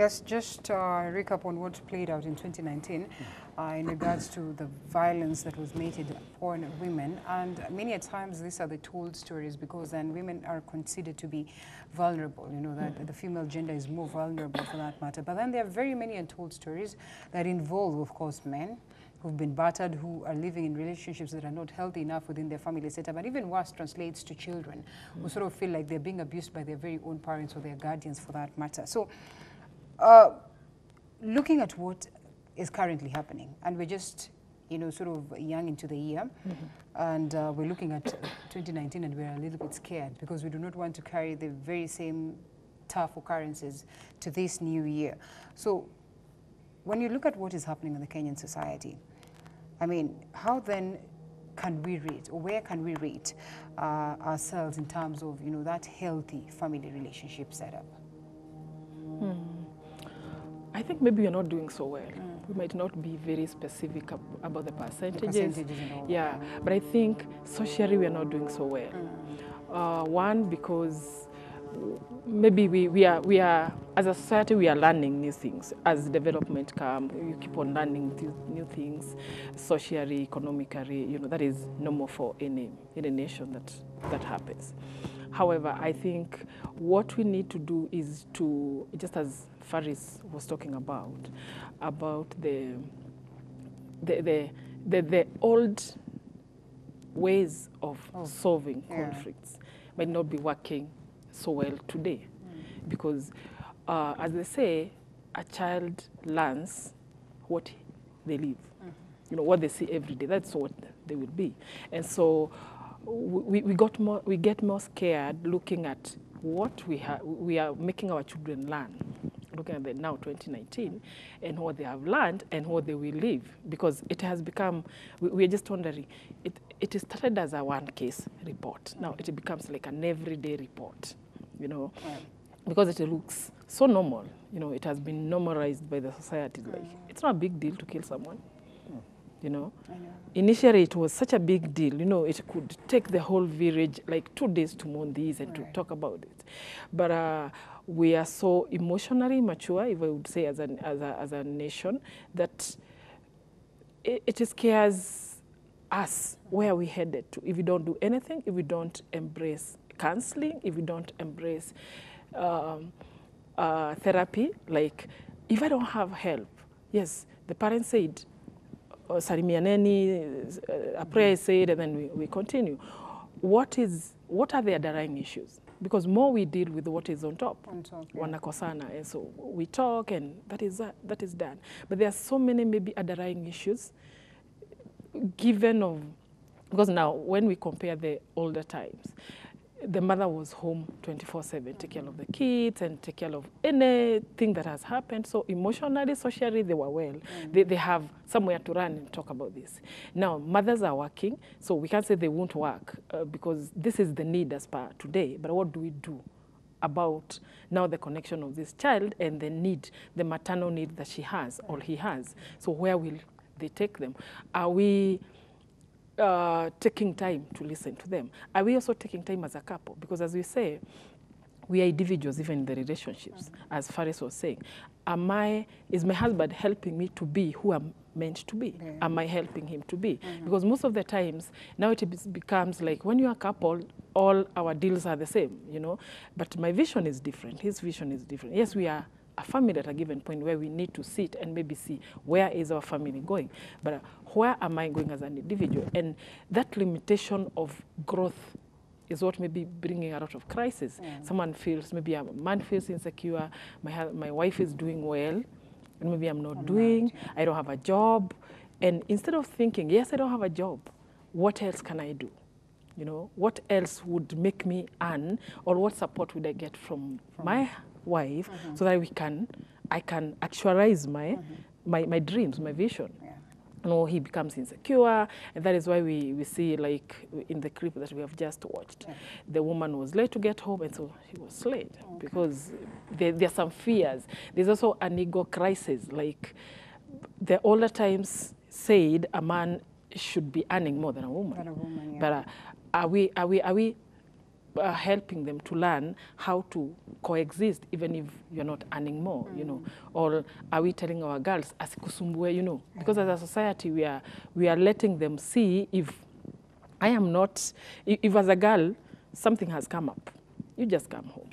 Yes, just uh, recap on what played out in 2019 uh, in regards to the violence that was meted upon women. And many a times these are the told stories because then women are considered to be vulnerable, you know, that the female gender is more vulnerable for that matter. But then there are very many untold stories that involve, of course, men who've been battered, who are living in relationships that are not healthy enough within their family setup, and even worse translates to children who sort of feel like they're being abused by their very own parents or their guardians for that matter. So uh, looking at what is currently happening, and we're just, you know, sort of young into the year, and uh, we're looking at 2019 and we're a little bit scared because we do not want to carry the very same tough occurrences to this new year. So when you look at what is happening in the Kenyan society, I mean, how then can we rate, or where can we rate uh, ourselves in terms of, you know, that healthy family relationship setup? I think maybe we're not doing so well. We might not be very specific ab- about the percentages. percentages all that. yeah, but I think socially we are not doing so well. Uh, one because maybe we, we are we are as a society we are learning new things as development come you keep on learning these new things socially economically you know that is normal for any any nation that that happens however i think what we need to do is to just as faris was talking about about the the the the, the old ways of solving yeah. conflicts might not be working so well today. Because uh, as they say a child learns what they live. You know what they see every day that's what they will be. And so we, we got more we get more scared looking at what we have we are making our children learn looking at the now 2019 and what they have learned and what they will live because it has become we, we are just wondering it, it started as a one case report. Now it becomes like an everyday report you know because it looks so normal you know it has been normalized by the society. Like it's not a big deal to kill someone you know? Initially it was such a big deal you know it could take the whole village like two days to mourn this and to talk about it. But uh, we are so emotionally mature if i would say as, an, as, a, as a nation that it, it scares us where we headed to. If we don't do anything if we don't embrace counseling if we don't embrace um, uh, therapy like if i don't have help yes the parents said salimianeni, uh, a prayer is said, and then we, we continue. What is what are the underlying issues? Because more we deal with what is on top, On top, yeah. wanakosana, and so we talk, and that is that, that is done. But there are so many maybe underlying issues, given of because now when we compare the older times, the mother was home 24/7, take care of the kids and take care of anything that has happened. So emotionally, socially, they were well. They, they have somewhere to run and talk about this. Now mothers are working, so we can't say they won't work uh, because this is the need as per today. But what do we do? about now the connection of this child and the need, the maternal need that she has or he has. So where will they take them? Are we uh, taking time to listen to them? Are we also taking time as a couple? Because as we say, we are individuals even in the relationships, as Faris was saying. Am I, is my husband helping me to be who I'm meant to be? Am I helping him to be? Because most of the times, now it becomes like when you're a couple, all our deals are the same, you know? But my vision is different, his vision is different. Yes, we are a family at a given point where we need to sit and maybe see where is our family going, but uh, where am I going as an individual? And that limitation of growth is what may be bringing a lot of crisis. Someone feels, maybe a man feels insecure, my, my wife is doing well, and maybe I'm not doing, I don't have a job. And instead of thinking, yes, I don't have a job, what else can I do? You know, what else would make me earn, or what support would I get from, my wife so that we can, I can actualize my, my, my dreams, my vision Yeah. no, he becomes insecure, and that is why we, we see like in the clip that we have just watched, the woman was late to get home, and so he was late because there, there are some fears. There's also an ego crisis, like the older times said a man should be earning more than a woman. Than a woman, yeah. But uh, are we are we are we uh, helping them to learn how to coexist even if you're not earning more mm. you know or are we telling our girls asikusumbue you know because as a society we are we are letting them see if i am not if, if as a girl something has come up you just come home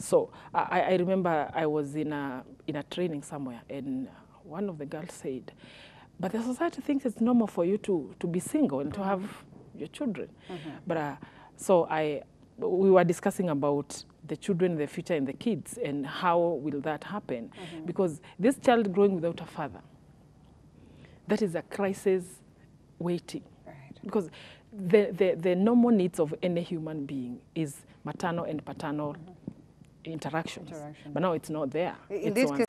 so I, I remember I was in a in a training somewhere, and one of the girls said, "But the society thinks it's normal for you to to be single and to have your children." mm -hmm. But uh, so I we were discussing about the children, the future, and the kids, and how will that happen? Mm-hmm. Because this child growing without a father, that is a crisis waiting Right. because the, the, the normal needs of any human being is maternal and paternal mm-hmm. interactions. Interaction. But now it's not there. In It's this